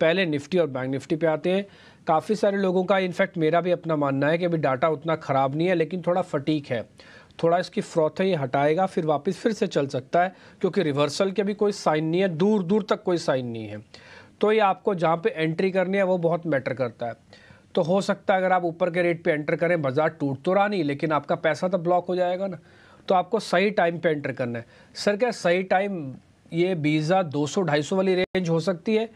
पहले निफ्टी और bank Nifty पे आते हैं। काफ़ी सारे लोगों का इनफैक्ट मेरा भी अपना मानना है कि अभी डाटा उतना ख़राब नहीं है, लेकिन थोड़ा फटीक है। थोड़ा इसकी फ्रॉथ है ये हटाएगा, फिर वापस फिर से चल सकता है, क्योंकि रिवर्सल के भी कोई साइन नहीं है दूर दूर तक कोई साइन नहीं है। तो ये आपको जहाँ पे एंट्री करनी है, वो बहुत मैटर करता है। तो हो सकता है अगर आप ऊपर के रेट पे एंटर करें, बाज़ार टूट तो रहा नहीं, लेकिन आपका पैसा तो ब्लॉक हो जाएगा ना। तो आपको सही टाइम पे एंटर करना है। सर, क्या सही टाइम ये बीजा दो सौ, ढाई सौ वाली रेंज हो सकती है?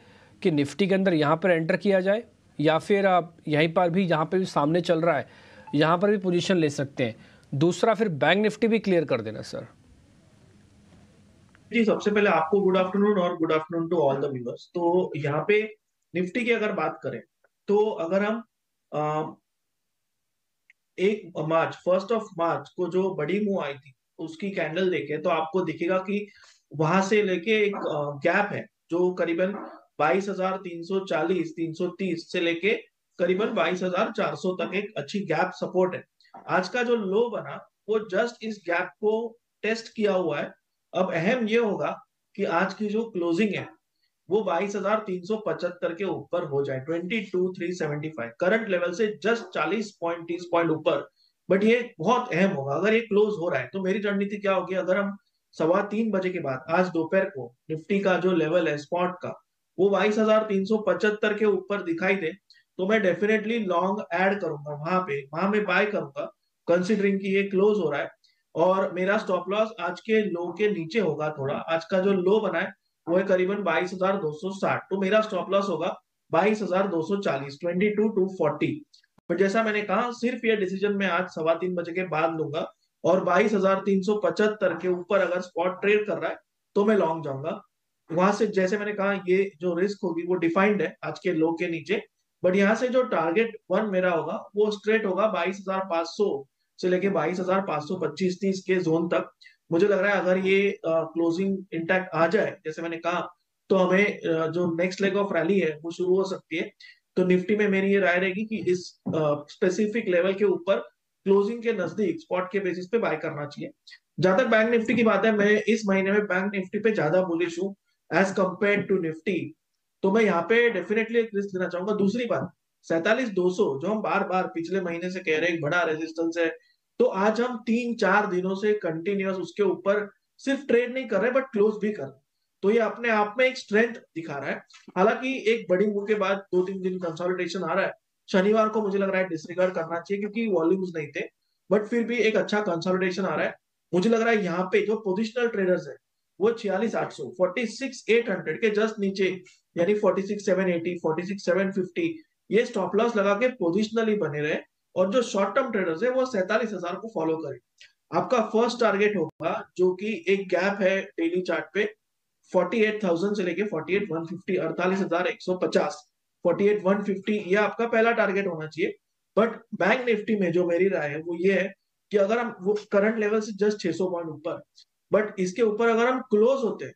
कि निफ्टी के अंदर यहाँ पर एंटर किया जाए या फिर आप यहीं पर भी जहाँ पर भी सामने चल रहा है यहाँ पर भी पोजीशन ले सकते हैं। दूसरा फिर बैंक निफ्टी भी क्लियर कर देना सर जी सबसे पहले आपको गुड आफ्टरनून और good afternoon to all the viewers तो यहाँ पे निफ्टी की अगर बात करें तो अगर हम आ, एक मार्च फ़र्स्ट ऑफ़ मार्च को जो बड़ी मुँह आई थी उसकी कैंडल देखे तो आपको दिखेगा कि वहाँ से लेके एक गैप है जो करीबन बाईस हज़ार तीन सौ चालीस, तीन सौ तीस से लेके करीबन बाईस हज़ार चार सौ तक एक अच्छी गैप सपोर्ट है। आज का जो लो बना, वो जस्ट इस गैप को टेस्ट किया हुआ है। अब अहम ये होगा कि आज की जो क्लोजिंग है, वो बाईस हज़ार तीन सौ पचहत्तर के ऊपर हो जाए twenty two three seventy five current level से जस्ट चालीस पॉइंट तीस पॉइंट ऊपर। बट ये बहुत अहम होगा। अगर ये क्लोज हो रहा है तो मेरी रणनीति क्या होगी? अगर हम सवा तीन बजे के बाद, आज दोपहर को, निफ्टी का जो लेवल है स्पॉट का वो बाईस हज़ार तीन सौ पचहत्तर के ऊपर दिखाई दे तो मैं डेफिनेटली लॉन्ग एड करूँगा, वहाँ पे, वहाँ में बाय करूँगा कंसिडरिंग कि ये क्लोज हो रहा है। और मेरा स्टॉप लॉस आज के लो के नीचे होगा थोड़ा, आज का जो लो बना है, वो है करीबन बाईस हज़ार दो सौ साठ। तो मेरा स्टॉप लॉस होगा बाईस हज़ार दो सौ चालीस ट्वेंटी टू टू फोर्टी पर जैसा मैंने कहा, सिर्फ़ ये डिसीज़न मैं आज सवा तीन बजे के बाद लूँगा, और बाईस हज़ार तीन सौ पचहत्तर के ऊपर अगर स्पॉट ट्रेड कर रहा है तो मैं लॉन्ग जाऊँगा। वहाँ से जैसे मैंने कहा, ये जो रिस्क होगी वो डिफाइंड है आज के लो के नीचे बट यहाँ से जो टारगेट वन मेरा होगा, वो स्ट्रेट होगा बाईस हज़ार पाँच सौ से लेके बाईस हज़ार पाँच सौ पच्चीस तीस के जोन तक। मुझे लग रहा है अगर ये क्लोजिंग इंटैक्ट आ जाए, जैसे मैंने कहा तो हमें जो नेक्स्ट लेग ऑफ़ रैली है, वो शुरू हो सकती है। तो निफ्टी में मेरी ये राय रहेगी कि इस स्पेसिफिक लेवल के ऊपर क्लोजिंग के नज़दीक स्पॉट के बेसिस पे बाय करना चाहिए। जहाँ तक बैंक निफ्टी की बात है, मैं इस महीने में बैंक निफ्टी पे ज़्यादा बुलिश हूँ। एज कंपेयर टू निफ्टी तो मैं यहाँ पे डेफिनेटली एक रिस्क लेना चाहूँगा। दूसरी बात, सैतालीस दो सौ, जो हम बार बार पिछले महीने से कह रहे हैं बड़ा रेजिस्टेंस है तो आज हम तीन चार दिनों से कंटिन्यूस उसके ऊपर सिर्फ़ ट्रेड नहीं कर रहे बट क्लोज भी कर रहे तो ये अपने आप में एक स्ट्रेंथ दिखा रहा है। हालाँकि एक बड़ी मूव के बाद दो तीन दिन कंसोलिडेशन आ रहा है। शनिवार को मुझे लग रहा है डिसरिगार्ड करना चाहिए, क्योंकि वॉल्यूम्स नहीं थे बट फिर भी एक अच्छा कंसोलिडेशन आ रहा है। मुझे लग रहा है यहाँ पे जो पोजिशनल ट्रेडर्स है वो छियालीस आठ सौ फोर्टी सिक्स एट हंड्रेड के जस्ट नीचे यानी forty six seven eighty forty six seven fifty ये स्टॉप लॉस लगा के पोजिशनली बने रहे और जो शॉर्ट टर्म ट्रेडर्स है वो सैतालीस हज़ार को फॉलो करें। आपका फ़र्स्ट टारगेट होगा जो कि एक गैप है डेली चार्ट पे 48,000 से लेके 48,150 अड़तालीस हज़ार एक सौ पचास फोर्टी एट वन फिफ्टी ये आपका पहला टारगेट होना चाहिए। बट बैंक निफ्टी में जो मेरी राय है वो ये है कि अगर हम वो करंट लेवल से जस्ट 600 पॉइंट ऊपर बट इसके ऊपर अगर हम क्लोज होते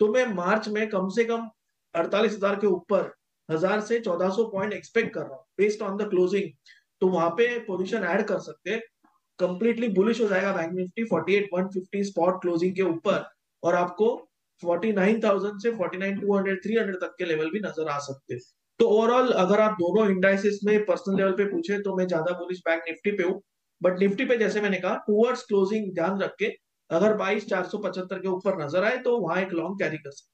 तो मैं मार्च में कम से कम अड़तालीस हज़ार के ऊपर हज़ार से चौदह सौ पॉइंट एक्सपेक्ट कर रहा हूँ। बेस्ड ऑन द क्लोजिंग तो वहाँ पे पोजीशन ऐड कर सकते कंप्लीटली बुलिश हो जाएगा बैंक निफ्टी 48 150 स्पॉट क्लोजिंग के ऊपर और आपको 49,000 से 49,200 300 तक के लेवल भी नज़र आ सकते तो ओवरऑल अगर आप दोनों इंडाइसिस में पर्सनल लेवल पे पूछे तो मैं ज़्यादा बुलिश बैंक निफ्टी पे हूँ। बट निफ्टी पे जैसे मैंने कहा टूवर्ड्स क्लोजिंग ध्यान रख के अगर बाईस चार सौ पचहत्तर के ऊपर नज़र आए तो वहाँ एक लॉन्ग कैरी कर सकते